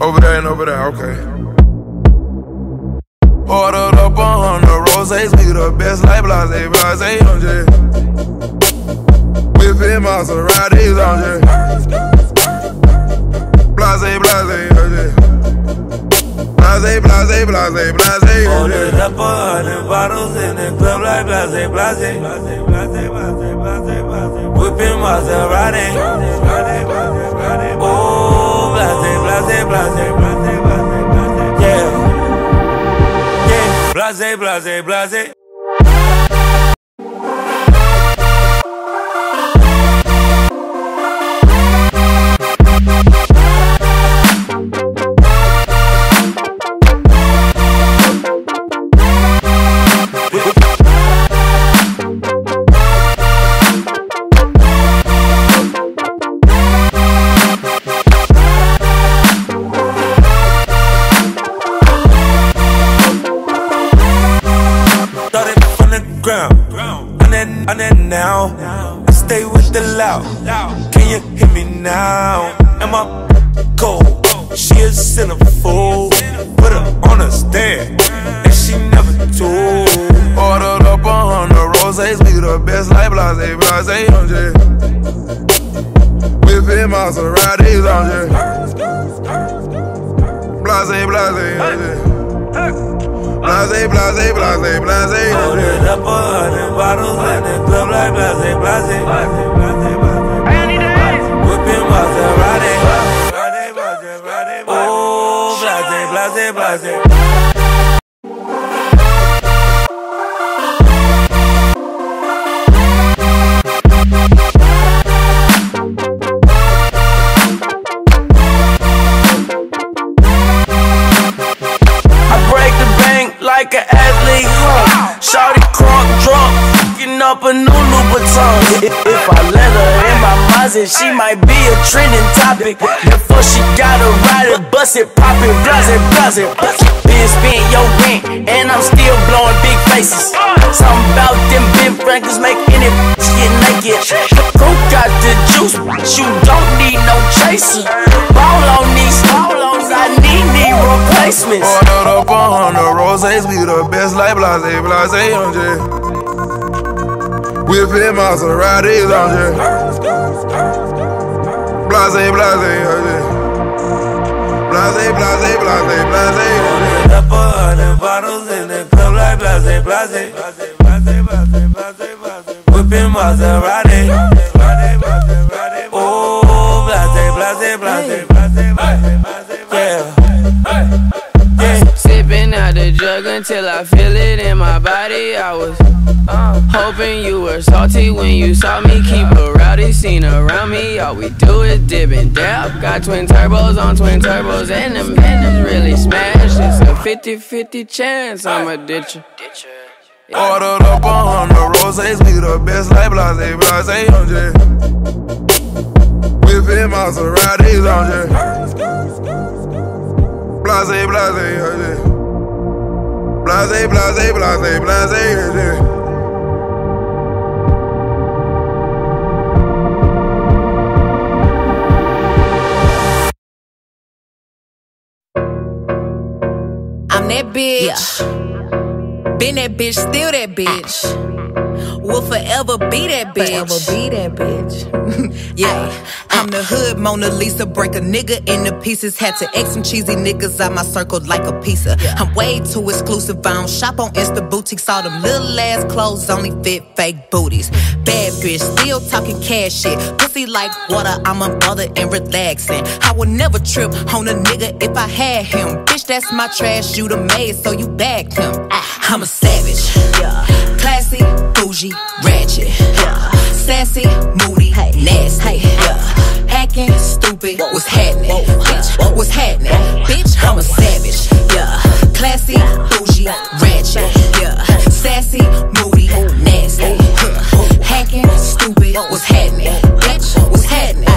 Over there and over there, okay. Ordered up on the roses, we the best like blase, blase, on J. Whipping Maseratis on. Blase, blase, on. Blase, blase, blase, blase, Ordered up a hundred bottles in the club like blase, blase, blase, blase, blase, blase, blase. Oh, blase, blase, blase, blase, blase. Yeah. Yeah. Blase, blase, blase. Blase, blase, on J. Whipping Maseratis on J. Blase, blase, on J. Blase, blase, blase, blase, on J. Ordered up a hundred bottles in the club like blase, blase, blase, blase, blase. Whipping Maserati. Oh, blase, blase, blase. A new Louboutin. If, I let her in my Mazda, she might be a trending topic. Before she got a rider, bust it, pop it, blase, blase. Been spent your rent, and I'm still blowing big faces. Something about them Ben Franklin's make any bitch get naked. Who got the juice? You don't need no chaser. Ball on these, ball I need knee replacements. Ordered up on the roses, we the best like blase, blase, on J. Whipping Maseratis on J. Blase, blase, on J. Blase, blase, blase, blase, on J. Ordered up a hundred bottles in the club like blase, blase, blase, blase, blase, blase, blase. Whipping Maserati. Oh, blase, blase, blase, blase, blase, the jug until I feel it in my body. I was uh, hoping you were salty when you saw me. Keep a rowdy scene around me. All we do is dip and dab. Got twin turbos on twin turbos, and them phantoms really smash. It's a 50 50 chance I'ma ditch you. Ordered up on the roses, we the best like blase, blase, on J. Whipping Maseratis on J. Blase, blase, on J. Blase, blase, blase, blase, on J. I'm that bitch. Been that bitch, still that bitch. Ah. Will forever be that bitch. Forever be that bitch. Yeah, I'm the hood Mona Lisa. Break a nigga into pieces. Had to X some cheesy niggas out my circle like a pizza. I'm way too exclusive. I don't shop on Insta boutiques. All them little ass clothes only fit fake booties. Bad bitch, still talking cash shit. Pussy like water. I'm a mother and relaxing. I would never trip on a nigga if I had him. Bitch, that's my trash. You the maid, so you bagged him. Ah. I'm a savage. Yeah. Classy, bougie, ratchet. Yeah. Sassy, moody, nasty. Yeah. Acting stupid. What's happening? Bitch, what's happening? Bitch, I'm a savage. Yeah. Classy, bougie, ratchet. Yeah. Sassy, moody, nasty. Hacking, stupid. What's happening? Bitch, what's happening?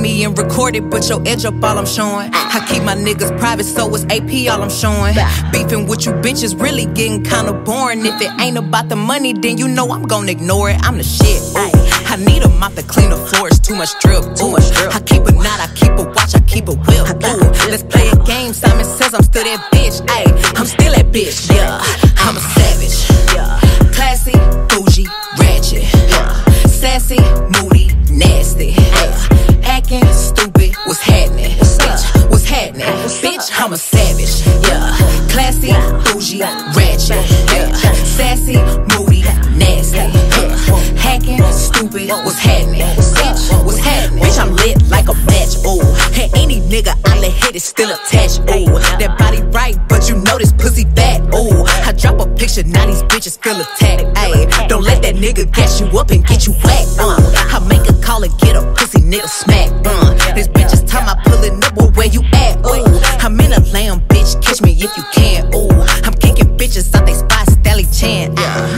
Me and record it, but your edge up all I'm showing. I keep my niggas private, so it's AP all I'm showing. Beefing with you bitches really getting kinda boring. If it ain't about the money, then you know I'm gonna ignore it. I'm the shit. Ooh. I need a mop to clean the floors, too much drip, too much drip. I keep a knot, I keep a watch, I keep a whip. Ooh, let's play a game. Simon says I'm still that bitch. Ayy, I'm still that bitch. Yeah, I'm a savage. Yeah, classy, bougie, ratchet. Yeah, sassy, moody, nasty. Yeah, acting stupid. What's happening? Bitch, what's happening? Bitch, I'm a savage. Yeah, classy, bougie, ratchet. Yeah, sassy, moody, nasty. Yeah, hacking, stupid. What's happening? Bitch, what's happening? Bitch, I'm lit like a match. Ooh, and any nigga I let hit is still attached. Ooh, that body right, but you know this pussy fat. Ooh, I drop a picture, now these bitches feel attacked. Ayy, don't let that nigga gas you up and get you whacked. Uh, I make a call and get a pussy nigga smack. Uh, this bitch is time I pull it up, well, where you at? Ooh, I'm in a lamb, bitch, catch me if you can. Ooh, I'm kicking bitches out they spot, Stally Chan. Yeah.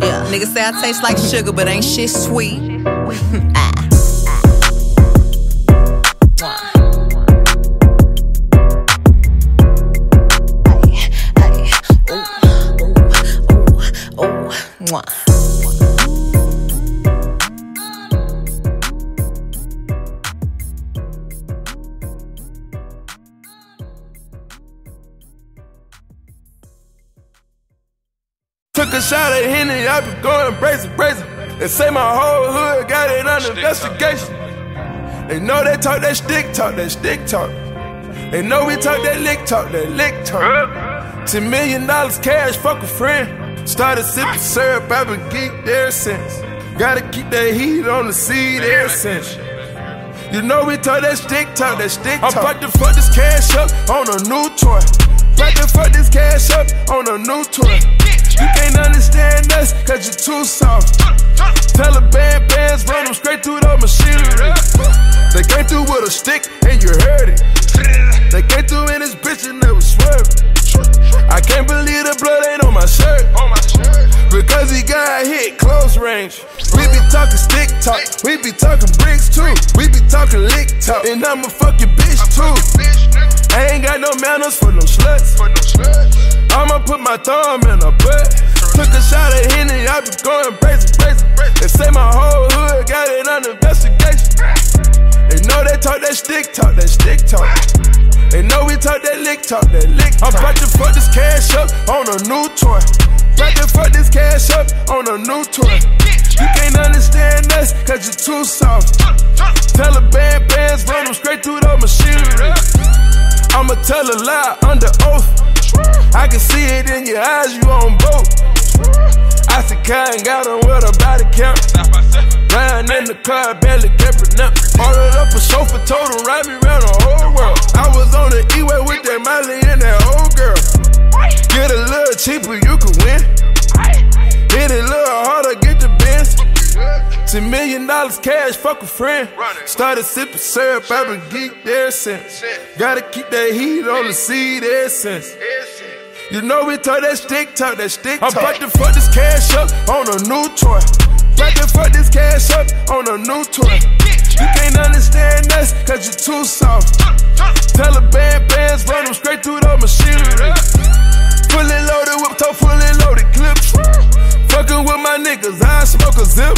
yeah, niggas say I taste like sugar, but ain't shit sweet. ah. Mwah. Took a shot at Henny, I been going brazen, brazen. They say my whole hood got it under investigation. They know they talk that stick talk, that stick talk. They know we talk that lick talk, that lick talk. Ten million dollars cash, fuck a friend. Started sipping syrup, I've been geeked ever since. Gotta keep that heat on the seed ever since. You know we talk that stick talk, that stick talk. I'm about to fuck this cash up on a new toy. About to fuck this cash up on a new toy. You can't understand us, cause you're too soft. Taliban bands run them straight through the machinery. They came through with a stick and you heard it. They came through in this bitch and they was swerving. I can't believe the blood ain't on my shirt. Because he got hit close range. We be talking stick talk, we be talking bricks too. We be talking lick talk, and I'm a fucking bitch too. I ain't got no manners for no sluts. I'ma put my thumb in her butt. Took a shot at Henny, I been going crazy, crazy. They say my whole hood got it under investigation. They know they talk that stick talk, that stick talk. They know we talk that lick talk, that lick talk. I'm about to fuck this cash up on a new toy. About to fuck this cash up on a new toy. You can't understand us, cause you're too soft. Tell Taliban bands run them straight through the machinery. I'ma tell a lie under oath. I can see it in your eyes, you on boat. I said, Kyle got on with a body count. Riding in the car, barely can pronounce. Ordered up a chauffeur, told him ride me around the whole world. I was on the E-way with that Miley and that old girl. Get a little cheaper, you can win. Hit it a little harder, get the bins. Ten million dollars cash, fuck a friend. Started sipping syrup, I've been geeked ever since. Gotta keep that heat on the seed since. You know we talk that stick talk, that stick talk. I'm about to fuck this cash up on a new toy. About to fuck this cash up on a new toy. You can't understand us, cause you're too soft. Taliban bands run them straight through the machinery. Fully loaded whip top, fully loaded clips. Fucking with my niggas, I smoke a zip.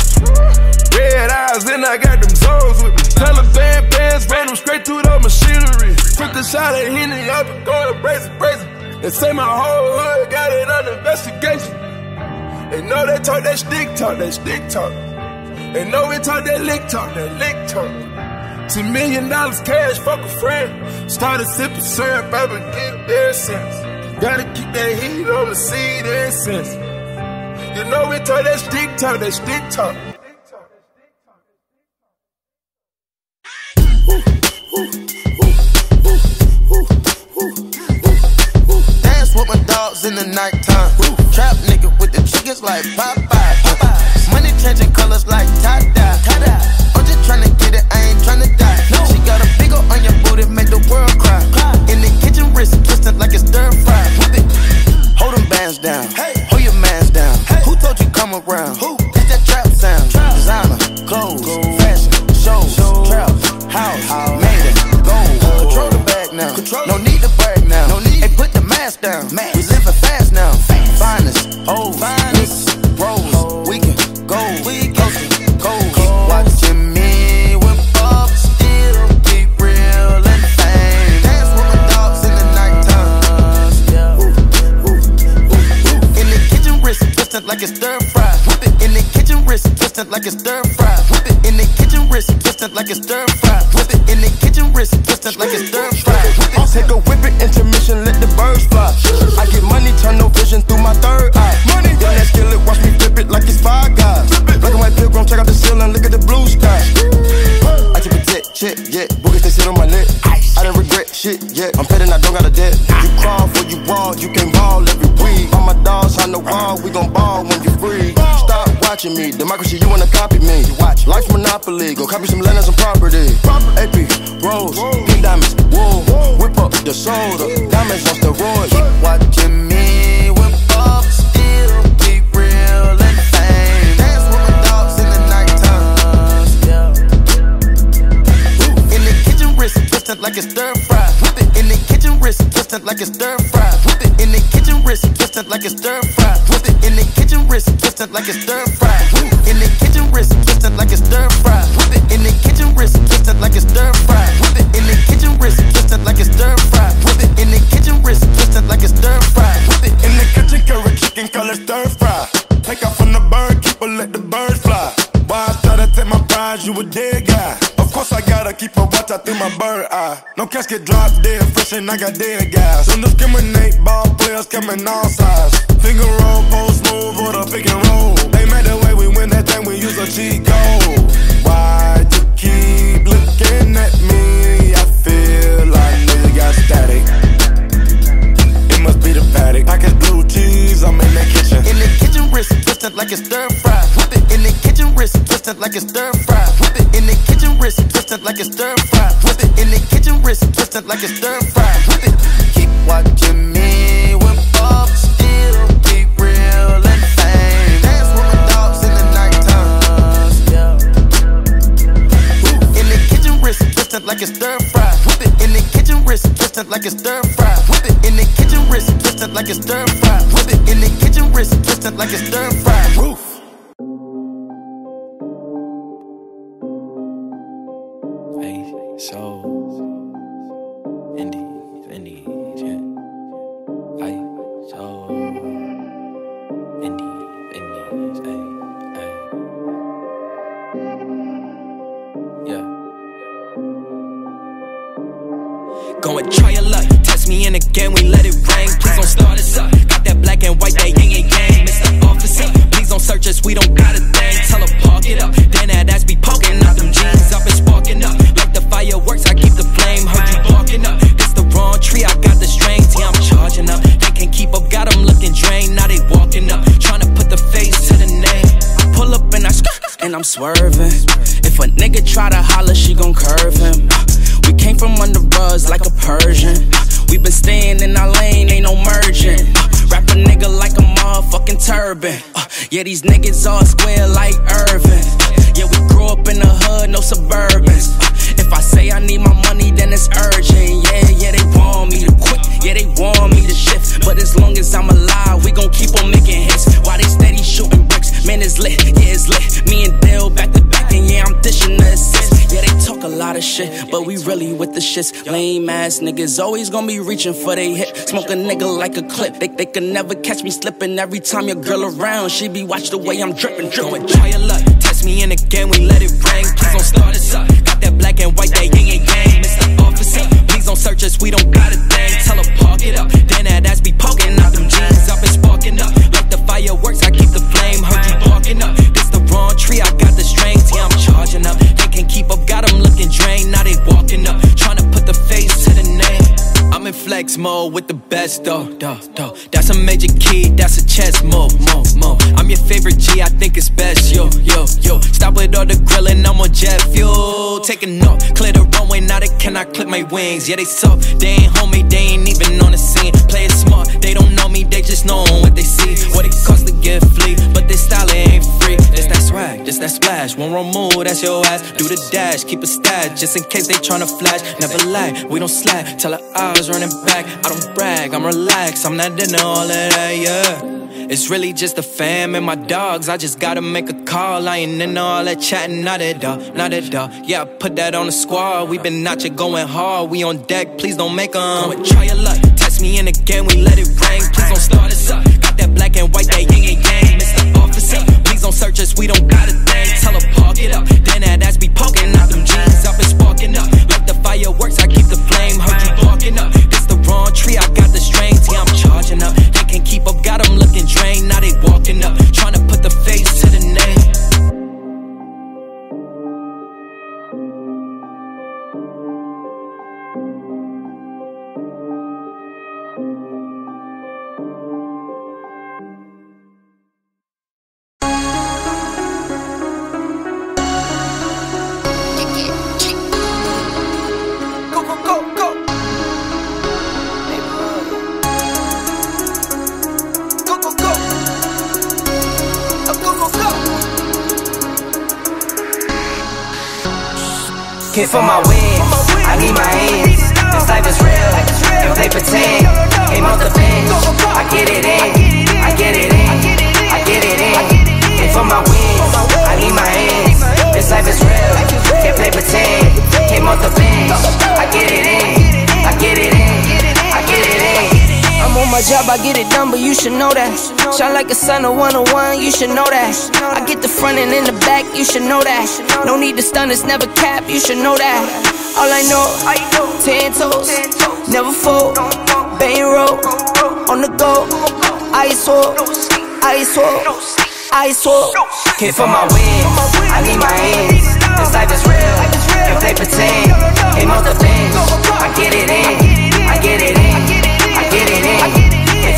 Red eyes, then I got them zones with me. Taliban bands ran them straight through the machinery. Took a shot at Henny, I been going brazen, brazen. They say my whole hood got it under investigation. They know they talk that stick talk, that stick talk. They know we talk that lick talk, that lick talk. Ten million dollars cash, fuck a friend. Started sipping syrup, I've been getting there since. Gotta keep that heat on the seed ever since. You know we talk that stick talk, that stick talk. Dance with my dogs in the nighttime. Trap nigga with the chickens like Popeye. Like it's stir watching me, democracy, you wanna copy me. Watch life monopoly, go copy some land and some property. AP, rose, pink diamonds, wool. Whip up the soda, diamonds on steroids. Keep watching me, whip up, still keep real and fame. Dance with my dogs in the nighttime. In the kitchen, wrist twisted like it's stir wrist twisted like it's stir fry. Whip it in the kitchen, wrist twisted like it's stir fry. Whip it in the kitchen, wrist twisted like it's stir fry. Whip it in the kitchen, wrist twisted like it's stir fry. Whip it in the kitchen, wrist twisted like it's stir fry. Whip it in the kitchen, wrist twisted like it's stir fry. Whip it in the kitchen, wrist twisted like it's stir fry. Whip it In the kitchen, carrot chicken, color stir fry. Take off from the bird, keep keeper, let the birds fly. Why I try to take my prize, you a dead guy. Of course I gotta keep a out through my bird eye. No casket drop dead, fresh and I got dead guys. Don't discriminate, ball players coming all sides. Finger roll, post move, or the pick and roll. They made the way we win that thing, we use a cheat code. Why you keep looking at me? I feel like nigga got static. It must be the paddock. Package blue cheese, I'm in the kitchen. In the kitchen, wrist twisted like it's stir fry. Whip it in the kitchen, wrist twisted like it's stir fry. Whip it in the kitchen, wrist like it's stir fry. Whip it in the kitchen, wrist twisted like it's stir fry. Whip it. Keep watching me, still keep real and. Dance with my dogs in the nighttime. In the kitchen, wrist twisted like it's stir fry. Whip it in the kitchen, wrist twisted like it's stir fry. Whip it in the kitchen, wrist twisted like it's stir fry. Whip it in the kitchen, wrist twisted like it's stir fry. Roof. Swerving. If a nigga try to holler, she gon' curve him. We came from under rugs like a Persian. We been staying in our lane, ain't no merging. Wrap a nigga like a motherfucking turban. Uh, yeah, these niggas all square like Irvin. Yeah, we grew up in the hood, no suburbans. I say I need my money, then it's urgent. Yeah, yeah, they want me to quit. Yeah, they want me to shift. But as long as I'm alive, we gon' keep on making hits. While they steady shooting bricks, man, it's lit. Yeah, it's lit. Me and Dale back to back, and yeah, I'm dishing the assist. Yeah, they talk a lot of shit, but we really with the shits. Lame ass niggas always gonna be reaching for they hit. Smoke a nigga like a clip. They, they can never catch me slipping. Every time your girl around, she be watch the way I'm dripping, dripping. Try your luck, test me in again, we let it rain. Please don't start us up. Black and white, that yin and yang. Mr. Officer, please don't search us, we don't got a thing. Tell her park it up, then that ass be poking out them jeans. I've been sparking up, like the fireworks, I keep the flame. Heard you barking up, this the wrong tree, I got the strings. Yeah, I'm charging up, they can't keep up, got them looking drained. Now they walking up, trying to put the face to the name. I'm in flex mode with the best though, though, though. That's a major key, that's a chess move, move, move. I'm your favorite G, I think it's best, yo, yo, yo. Stop with all the grilling, I'm on jet fuel. Taking off, clear the runway, now they cannot clip my wings. Yeah, they suck, they ain't homie, they ain't even on the scene. Play it smart, they don't know me, they just know what they see. What it costs to get flea, swag, just that splash. One wrong move, that's your ass. Do the dash, keep a stash, just in case they tryna flash. Never lag, we don't slack. Tell her eyes running back. I don't brag, I'm relaxed. I'm not into all of that, yeah. It's really just the fam and my dogs. I just gotta make a call. I ain't into all that chatting, not at all, not at all. Yeah, I put that on the squad. We been out going hard. We on deck, please don't make 'em. Go try your luck. Test me in again, we let it rain. Please don't start us up. Got that black and white, that yin and yang. Mr. Officer, don't search us, we don't got a thing. Tell her park it up, then that ass be poking out them jeans. I've been sparking up like the fireworks. I keep the flame, heard you barking up. It's the wrong tree, I got the strings, yeah I'm charging up. They can keep up, got them looking drained. Now they walking up, trying to put the face to the name. Came for my wins, I need my hands. This life is real, and play pretend. Came off the bench, I get it in, I get it in, I get it in. Came for my wins, I need my hands. This life is real, can't play pretend. Came off the bench, I get it in, I get it in. I'm on my job, I get it done, but you should know that. Shine like a sun of 101, you should know that. I get the front and in the back, you should know that. No need to stun, it's never cap, you should know that. All I know, ten toes, never fold, bang roll, on the go, ice wall, ice wall, ice wall. Came for my wins, I need my hands. This life is real, and play pretend. Came off the bench, I get it in, I get it in,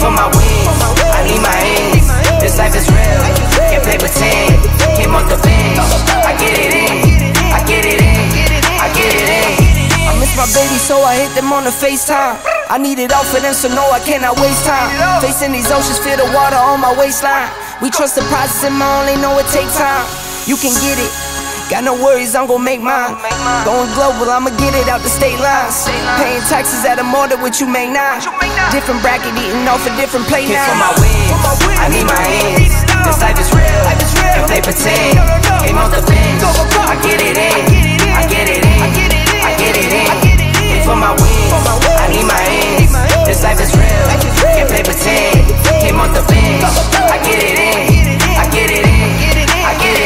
for my wins, I need my hands. This life is real, can't play pretend. Came off the bench, I get it in, I get it in, I get it in. I miss my baby, so I hit them on the FaceTime. I need it all for them, so no, I cannot waste time. Facing these oceans, feel the water on my waistline. We trust the process, and my only know it takes time. You can get it. Got no worries, I'm gon' make mine. Going global, I'ma get it out the state lines. Paying taxes at a more than what you make now. Different bracket, eating off a different plate now. for my wins, I need my hands. This life is real, and play pretend. Came off the bench, I get it in, I get it in, I get it in. Came for my wins, I need my hands. This life is real, can't play pretend. Came off the bench, I get it in, I get it in, I get it in.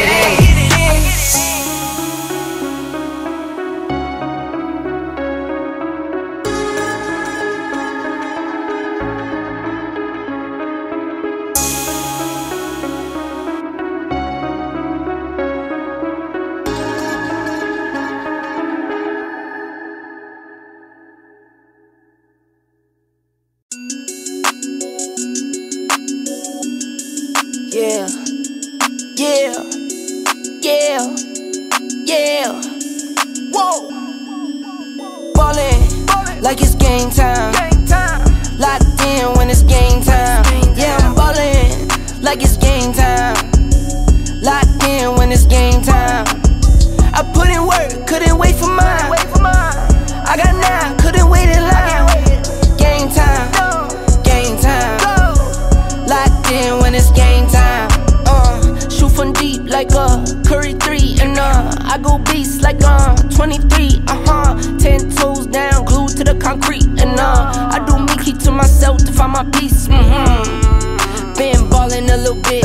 23. Uh huh. 10 toes down, glued to the concrete. And uh, I do me, keep to myself to find my peace. Mm hmm. Been ballin' a little bit.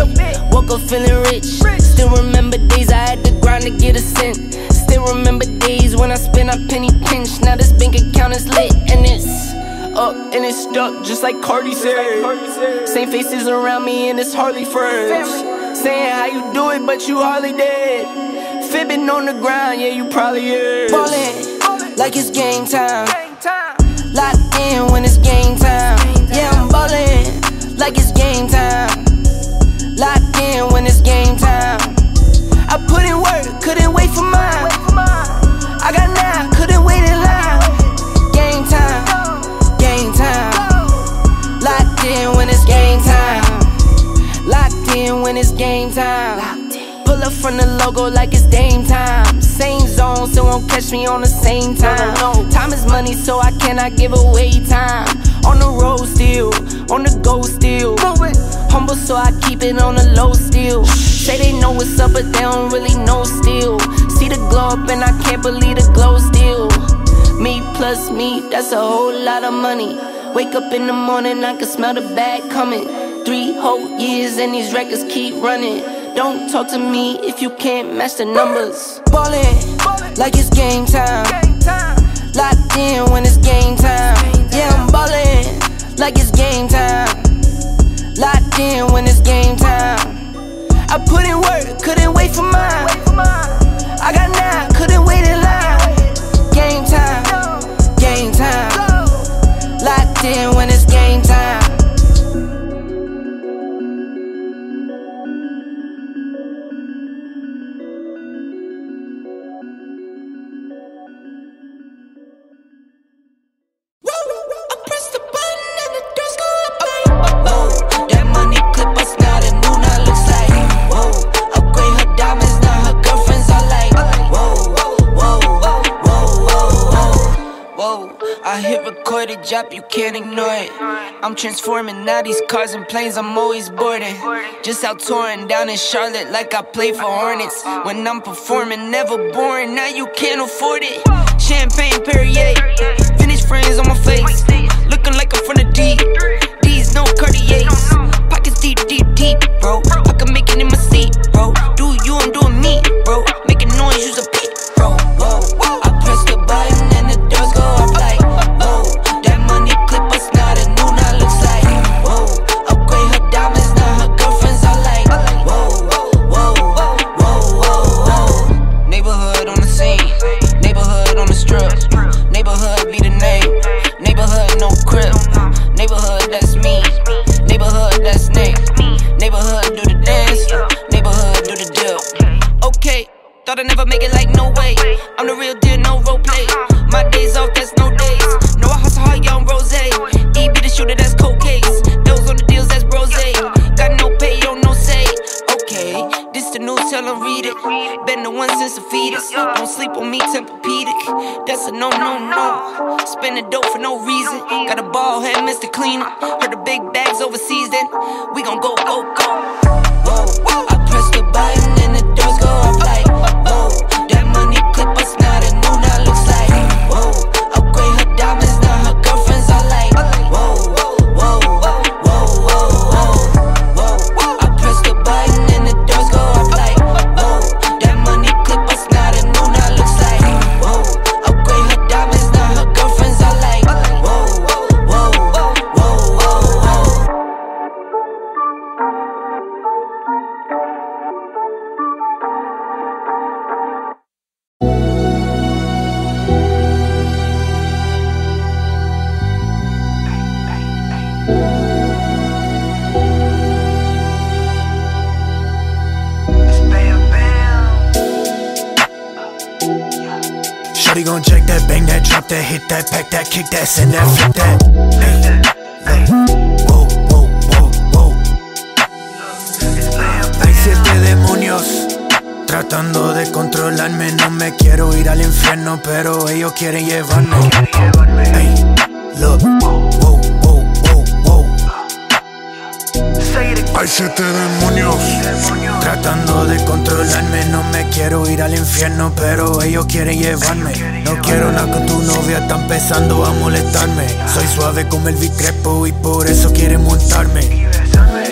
Woke up feeling rich. Still remember days I had to grind to get a cent. Still remember days when I spent a penny pinch. Now this bank account is lit and it's up and it's stuck, just like Cardi said. Same faces around me and it's hardly friends. Saying how you do it, but you hardly did. Fibbing on the ground, yeah, you probably is. Ballin' like it's game time. Locked in when it's game time. Yeah, I'm ballin' like it's game time. Locked in when it's game time. I put in work, couldn't wait for mine. I got nine, couldn't wait in line. Game time, game time. Locked in when it's game time. Locked in when it's game time. Up from the logo like it's game time. Same zone, so won't catch me on the same time. no Time is money, so I cannot give away time. On the road still, on the go still. Humble, so I keep it on the low still. Say they know what's up, but they don't really know still. See the glow up, and I can't believe the glow still. Me plus me, that's a whole lot of money. Wake up in the morning, I can smell the bag coming. three whole years and these records keep running. Don't talk to me if you can't match the numbers. Ballin' like it's game time. Locked in when it's game time. Yeah, I'm ballin' like it's game time. Locked in when it's game time. I put in work, couldn't wait for mine. I got nine, couldn't wait in line. Game time, game time. Locked in when it's game time. Hit job, you can't ignore it. I'm transforming now these cars and planes, I'm always boarding. Just out touring down in Charlotte like I play for Hornets. When I'm performing, never boring, now you can't afford it. Champagne Perrier, finish friends on my face that, pack that, kick that, send. Hay siete demonios tratando de controlarme. No me quiero ir al infierno, pero ellos quieren llevarme. Hay siete demonios tratando de controlarme. No me quiero ir al infierno, pero ellos quieren llevarme. No quiero nada con tu novia, está empezando a molestarme. Soy suave como el Crespo y por eso quieren montarme.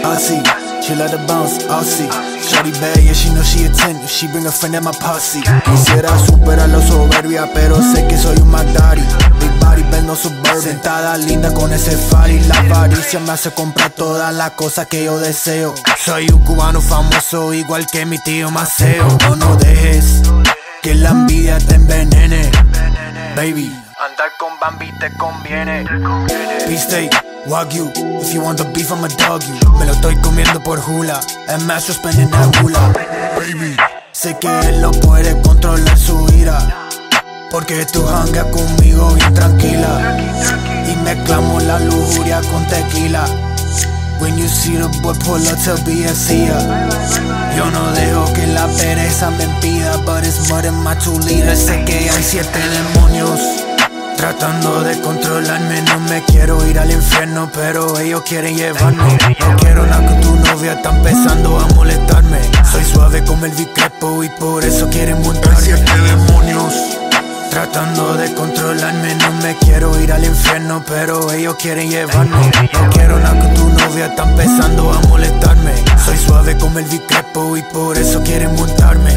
Así, she let the bounce, Aussie. Shorty bad, yeah, she know she a 10 If she bring a friend at my posse. Quisiera superar la soberbia, pero sé que soy un Daddy. Big body, bend no suburban. Sentada linda con ese fari. La avaricia me hace comprar todas las cosas que yo deseo. Soy un cubano famoso, igual que mi tío Maceo. No, no dejes que la envidia te envenene. Baby, andar con Bambi te conviene. P-State, Wagyu If you want the beef, I'ma dog you. Me lo estoy comiendo por hula. And master spending that hula. Baby. Sé que él no puede controlar su ira. Porque tú hangas conmigo bien tranquila. Y mezclamos la lujuria con tequila. When you see the boy pull up to BSC Yo no dejo que la pereza me impida But it's more than my two liters Sé que hay siete demonios Tratando de controlarme, no me quiero ir al infierno, pero ellos quieren llevarme. No quiero nada con tu novia, está empezando a molestarme. Soy suave como el Crespo y por eso quieren montarme. Hay siete demonios Tratando de controlarme, no me quiero ir al infierno, pero ellos quieren llevarme. No quiero nada con tu novia, está empezando a molestarme. Soy suave como el bicrepo y por eso quieren montarme.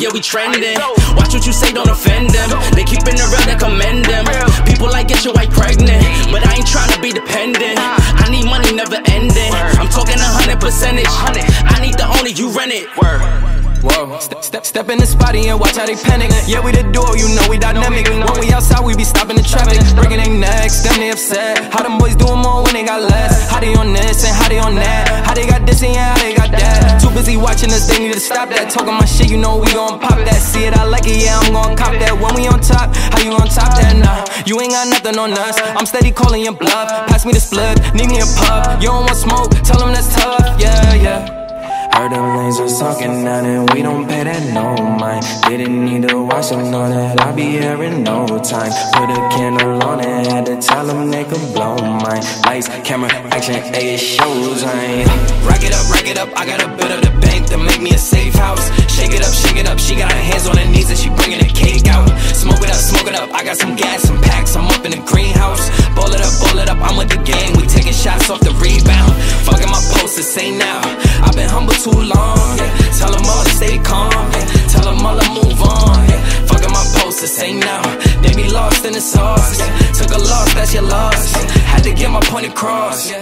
yeah, we trending. Watch what you say, don't offend them. They keeping it real, they commend them. People like get your wife pregnant. But I ain't trying to be dependent. I need money, never ending. I'm talking a hundred percentage. I need the only you rent it. Whoa, step, step, step in the spotty and watch how they panic. Yeah, we the duo, you know we dynamic. When we outside, we be stopping the traffic. Breaking their necks, them they upset. How them boys doing more when they got less? How they on this and how they on that? How they got this and how they got that? Too busy watching us, they need to stop that. Talking my shit, you know we gon' pop that. See it, I like it, yeah, I'm gon' cop that. When we on top, how you on top that? Nah, you ain't got nothing on us. I'm steady calling your bluff. Pass me the split, need me a puff. You don't want smoke, tell them that's tough. Yeah, yeah. Heard them lasers talking now and we don't pay that no mind. Didn't need to watch them know that I'll be here in no time. Put a candle on it, had to tell them they could blow mine. Lights, camera, action, ayy, shows. I. Rack it up, rack it up. I got a bit of the bank to make me a safe house. Shake it up, shake it up. She got her hands on her knees and she bringing the cake out. Smoke it up, smoke it up. I got some gas, some packs. I'm up in the greenhouse. Ball it up, ball it up. I'm with the gang. We taking shots off the rebound. Fucking my post, posters, say now. I've been humble too long. Yeah. Tell them all to stay calm. Yeah. Tell them all to move on. Yeah. Fucking my posters, say now. They be lost in the sauce. Yeah. Took a loss, that's your loss. Yeah. Had to get my point across. Yeah.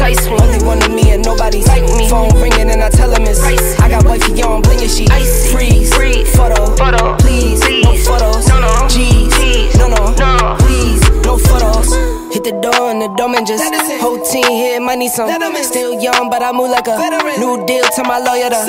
Really. Only one of me and nobody's like me. Phone ringing and I tell him it's ice. I got wifey on blingin' she icy. Freeze, freeze, photo, photo, please, no photos. No, no, G's, no, no, no, please, no photos. Hit the door and the dome just whole team here might need some. Still young, but I move like a new deal to my lawyer. To,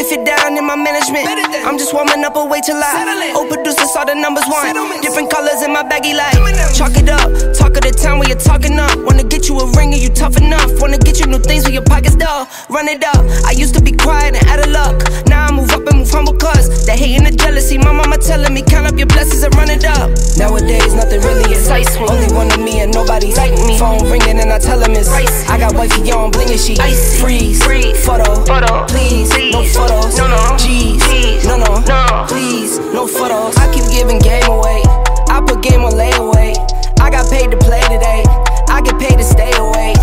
if you're down in my management, I'm just warming up. a way to I old producer saw the numbers one. Different colors in my baggy light. Chalk it up, talk of the town where you're talking up. Wanna get you a ring and you tough enough. Wanna get you new things with your pockets dull. Run it up. I used to be quiet and out of luck. Now I move up and move humble cause the hate and the jealousy. My mama telling me count up your blessings and run it up. Nowadays nothing really is ice. Only one of me and nobody's like me. Phone ringing and I tell him it's ice. I got wifey on blingin' she ice. Freeze, freeze, photo, photo, please, no photos. No, no, G's, no, no, no, please, no photos. I keep giving game away. I put game on layaway. I got paid to play today. I get paid to stay away.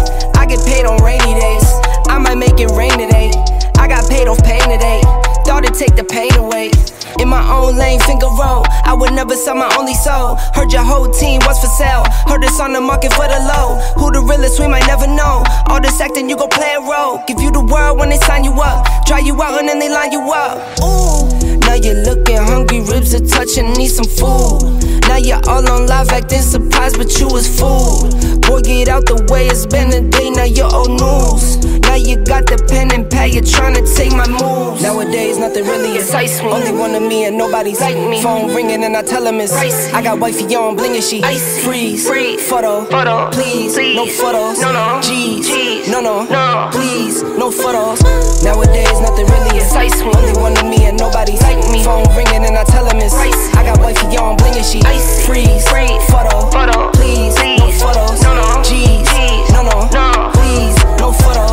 Sell my only soul. Heard your whole team was for sale. Heard it's on the market for the low. Who the realest, we might never know. All this acting, you gon' play a role. Give you the world when they sign you up. Try you out and then they line you up. Ooh. Now you're looking hungry, ribs are touching, need some food. Now you're all on live acting surprised, but you was fooled. Boy, get out the way, it's been a day, now you're old news. Now you got the pen and pad, you're trying to take my moves. Nowadays, nothing really excites me. Only one of me and nobody's like me. Phone ringing and I tell him it's Pricey. I got wifey on bling and she Icy. freeze. Free. Photo. photo, please. please. No photos. No, no. G's. No, no, no. Please, no photos. Nowadays, nothing really excites me. Only one of me and nobody's like me. Phone ringing and I tell him it's Pricey. I got wifey on bling and she Icy. freeze. Free. Photo. photo, please. please. No photos. No, no. G's. No, no. no. Please, no photos.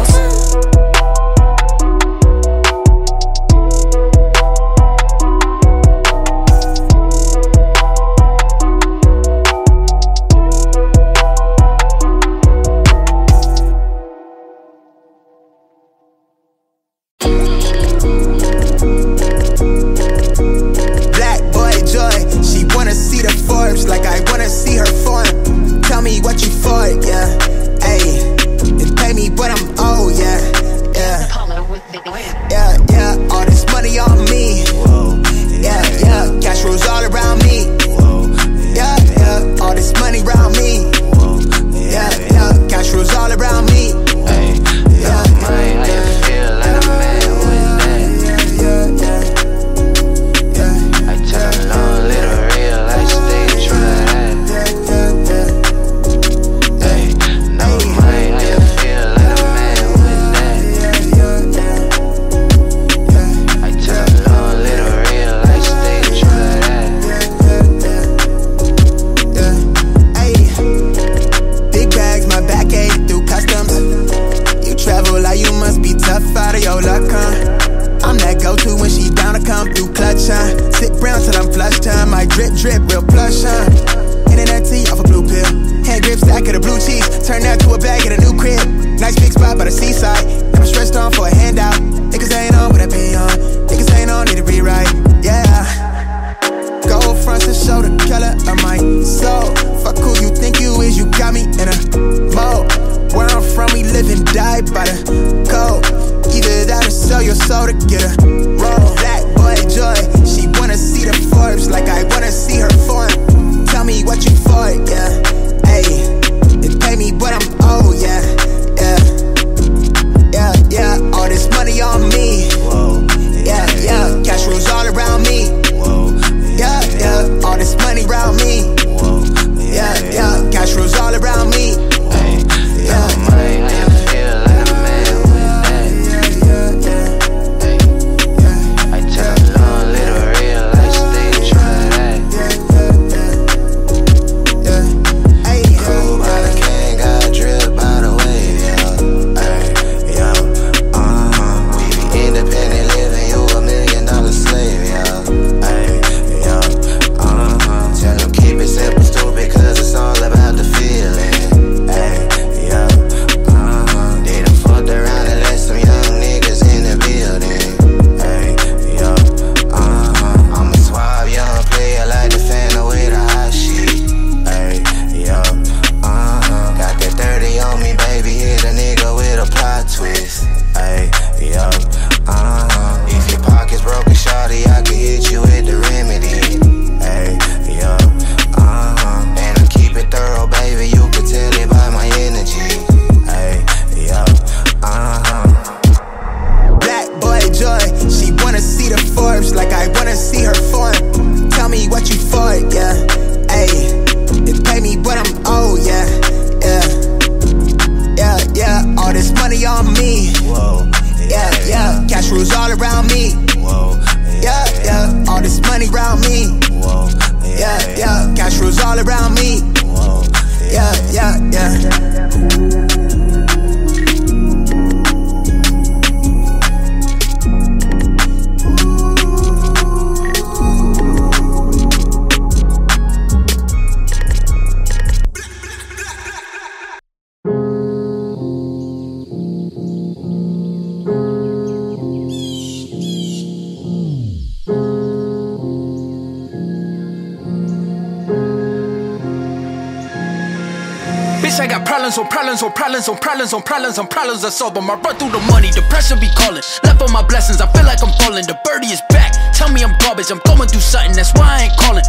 Problems on problems on problems I solve them. I run through the money, depression be calling. Left on my blessings, I feel like I'm falling. The birdie is back. Tell me I'm garbage, I'm going through something, that's why I ain't calling.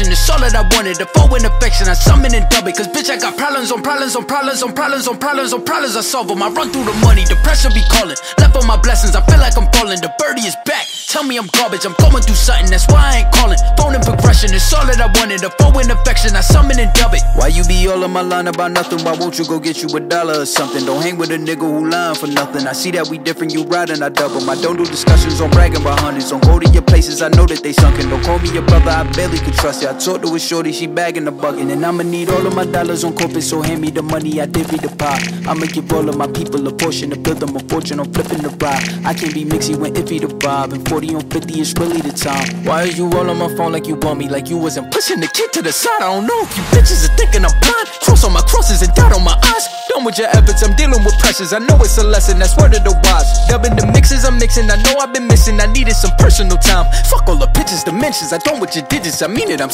And it's all that I wanted. The phone in affection, I summon and dub it. Cause bitch, I got problems on problems on problems on problems on problems on problems. I solve them. I run through the money, the pressure be calling. Left on my blessings, I feel like I'm falling. The birdie is back. Tell me I'm garbage, I'm going through something, that's why I ain't calling. Phone in progression, it's all that I wanted. A phone in affection, I summon and dub it. Why you be all on my line about nothing? Why won't you go get you a dollar or something? Don't hang with a nigga who lying for nothing. I see that we different, you riding, I double. I don't do discussions on bragging about hundreds. Don't go to your places, I know that they sunken. Don't call me your brother, I barely could trust I talked to a shorty, she bagging the bucket. And I'ma need all of my dollars on corporate, so hand me the money, I divvy the pie. I'ma give all of my people a portion to build them a fortune on flipping the ride. I can't be mixy when iffy the vibe. And 40 on 50 is really the time. Why is you all on my phone like you want me? Like you wasn't pushing the kid to the side. I don't know if you bitches are thinking I'm blind. Cross on my crosses and dot on my eyes. Done with your efforts, I'm dealing with pressures. I know it's a lesson, that's word of the wise. Dubbing the mixes, I'm mixing. I know I've been missing. I needed some personal time. Fuck all the pictures, dimensions. I don't with your digits. I mean it, I'm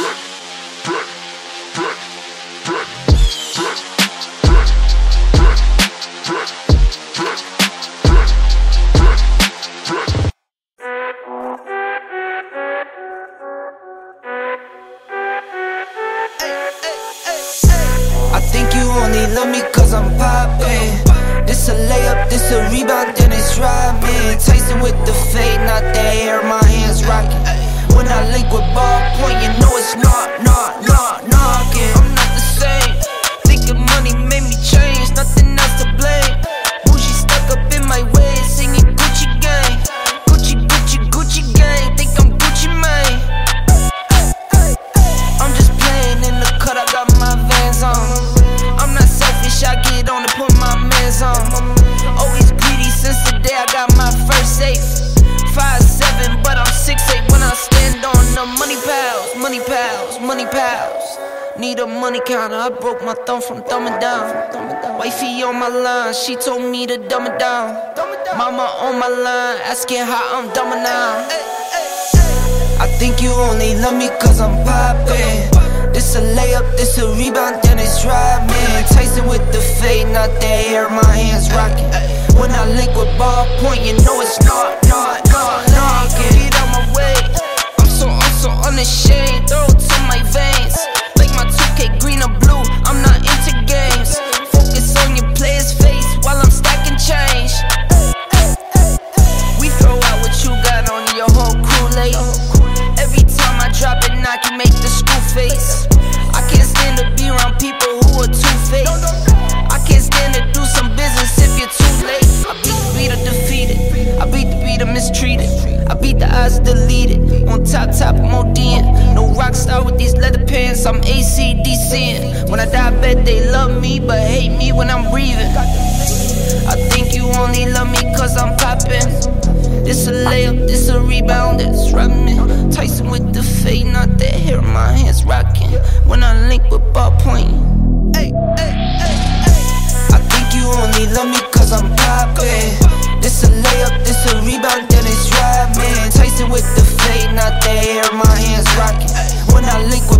I Wifey on my line, she told me to dumb it down. Mama on my line, asking how I'm dumbing now. I think you only love me cause I'm poppin'. This a layup, this a rebound, then it's Rodman. Tyson with the fade, not the hair, my hands rockin'. When I link with ball point, you know it's not, not, not, knockin'. Get out my way. I'm so, I'm so unashamed. Throw it to my veins. Top, top, I'm ODing. No rock star with these leather pants. I'm ACDCing. When I die, I bet they love me, but hate me when I'm breathing. I think you only love me cause I'm poppin'. This a layup, this a rebound, that's Rodman. Tyson with the fade, not that hair, my hands rockin'. When I link with ball point. Hey, hey, hey, hey. I think you only love me cause I'm poppin'. This a layup, this a rebound, then not my hands rockin'. When I link with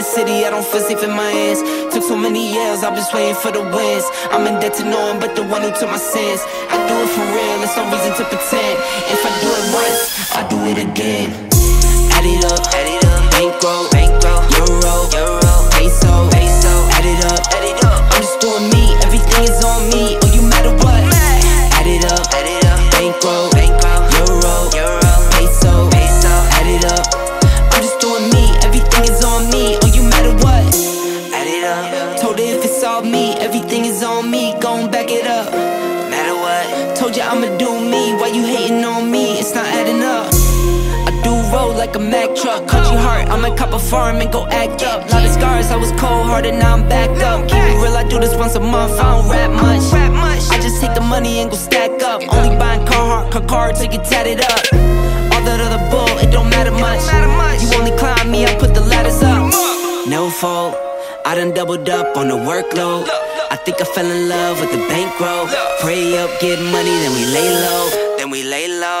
the city, I don't feel safe in my hands. Took so many years, I've been waiting for the wins. I'm in debt to no one but the one who took my sins. I do it for real, there's no reason to pretend. If I do it once, I do it again. Add it up, add it up. Bankroll, like a Mack truck. Cut your heart, I might cop a farm and go act up. Lot of scars, I was cold hearted, now I'm backed up. Keep it real, I do this once a month. I don't rap much. I just take the money and go stack up. Only buying Carhartt, car car till you tatted up. All that other bull, it don't matter much. You only climb me, I put the ladders up. No fault, I done doubled up on the workload. I think I fell in love with the bankroll. Pray up, get money, then we lay low. Then we lay low.